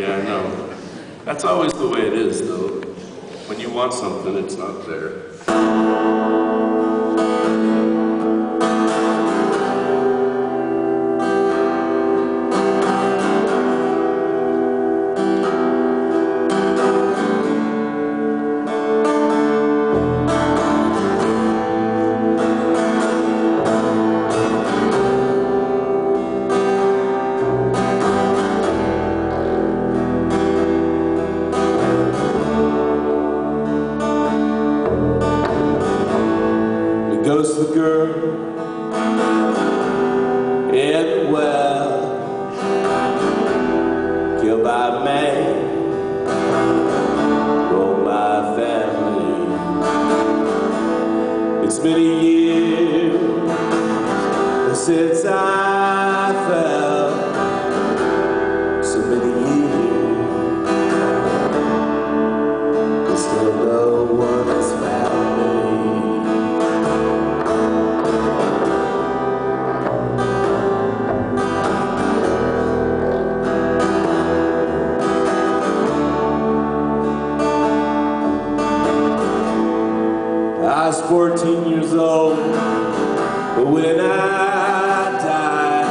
Yeah, I know. That's always the way it is, though. When you want something, it's not there. Of the girl in the well, killed by man, rolled by a family. It's been a year since I I was 14 years old, but when I died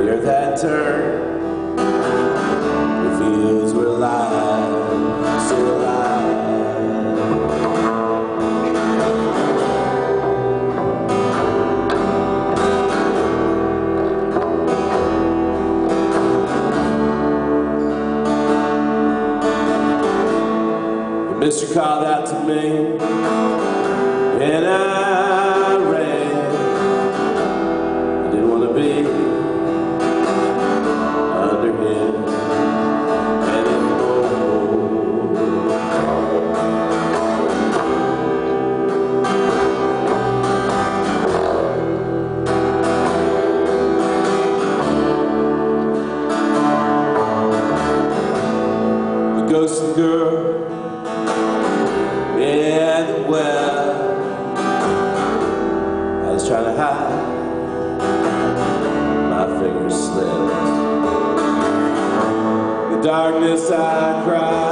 near that turn, the Mister called out to me, and I ran. I didn't want to be trying to hide, my fingers slipped. In the darkness I cried.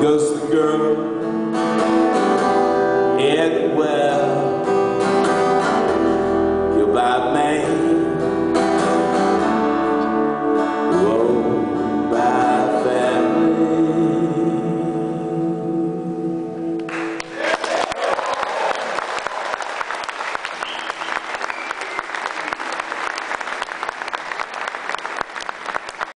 Ghost girl.